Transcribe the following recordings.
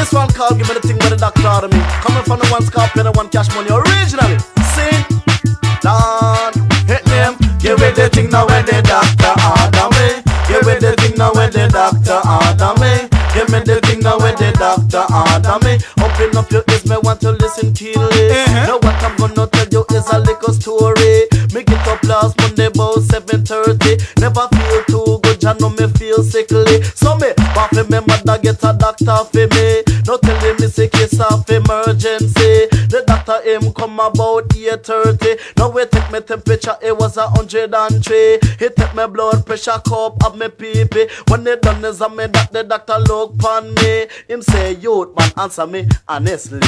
this one called Give Me the Thing with the Doctor out of me. Coming from the one Scorpion and one Cash Money originally. Sing, Lord, hit them. Give me the thing now with the Doctor of me. Give me the thing now with the Doctor of me. Give me the thing now with the Doctor of me. Open up your ears, me want to listen keenly. Uh-huh. Now what I'm gonna tell you is a little story. Me get up last Monday about 7.30 Never feel too know me feel sickly. So me, want me mother get a doctor for me. No tell him me say case of emergency. The doctor him come about 8.30 Now we take me temperature, it was a hundred and three. He take me blood pressure cup of me pee pee When they done examine that the doctor look pon me. Him say youth man answer me honestly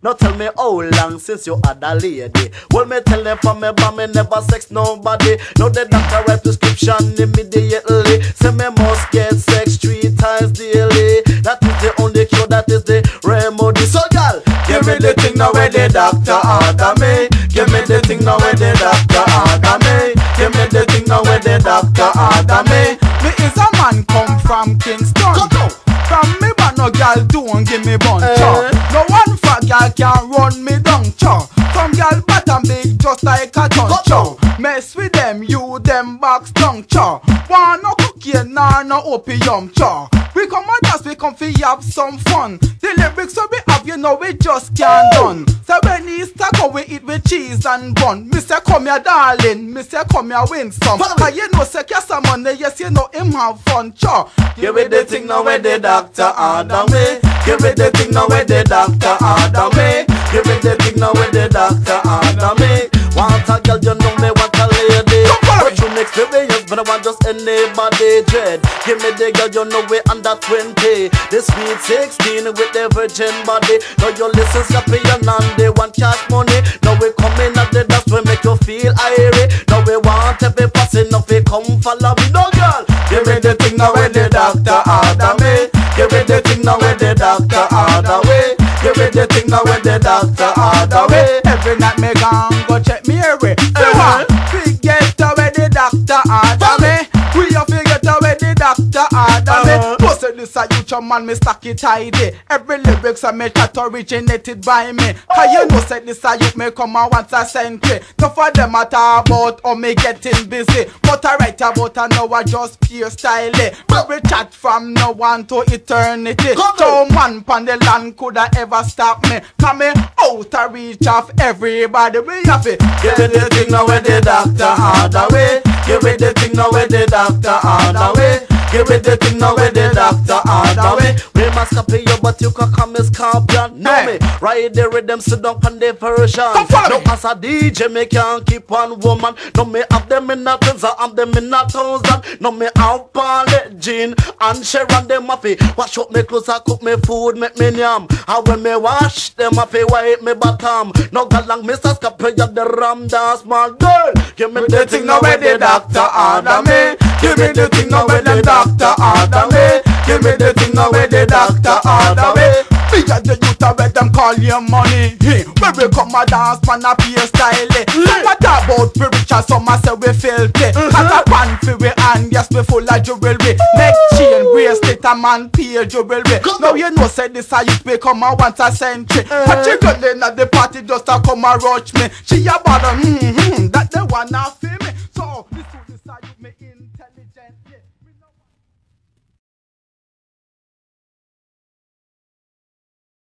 now tell me how long since you had a lady. Well, me tell them for me, but me never sex nobody. Now the doctor write prescription immediately. Say me must get sex three times daily. That is the only cure, that is the remedy. So, girl, give me the thing now where the doctor order me. Give me the thing now where the doctor order me. Give me the thing now where the doctor order me. Me is a man come from Kingston. Go, go. From me but no girl don't give me bun Eh. Just like a ton Go, cha. go. Mess with them you them box down cha. Want no cocaine nor no opium cha. We come and dance we come fi have some fun. The lyrics so we have you know we just can't done. So when Easter come we eat with cheese and bun. Say come here darling, say come here win some. Cause you know say kiss some money yes you know him have fun cha. Give me the thing now where the doctor order me. Give me the thing now where the doctor order me. Give me the thing now where the doctor order me. Just anybody dread. Give me the girl, you know we under 20. The sweet 16 with the virgin body. Now you listen, Scorpion and they want cash money. Now we coming at the dance, we make you feel irie. Now we want every person, now we come follow me. No girl, give me the thing now where the doctor order me. Give me the thing now where the doctor order me. Give me the thing now where the doctor order me. Every night me gone this a YouTube man me stack it tidy. Every lyrics I make that originated by me. Cause you know say this a youth me come and once a century. No for them a talk about or me getting busy. But I write about I know I just pure style it. We chat from now on to eternity. On. man pon the land coulda ever stop me. Come me out a reach of everybody. We have it. Give me the thing now where the doctor order way. Give me the thing now where the doctor order way. Give me the thing now where the doctor copy you, but you can come as scorpion. Know Hey. me, ride the rhythm, sit down on the version. No as a DJ, me can't keep one woman. No me have them in a tens, I have them in a thousand. No me have Paulette, Jean, and Sharon them happy. Wash up me clothes, I cook me food, make me yam. And when me wash them happy, wipe me bottom. No galang, Mr. Scape, you the ram dance, my girl. Give me the thing now where the doctor order me. Give me the thing now where the doctor order me. The thing where the doctor order me. Me a the youth a where them call you money. Hey, where we come a dance man a pay style. eh. Some a talk about we rich and some a say we filthy. Cause a pan fi we and yes we full of jewelry. Neck chain bracelet a man pay jewelry. Now you know say this a youth we come a want a century. But she girl in at the party just a come a rush me. She a bother, hmm hmm, that the one a fi me.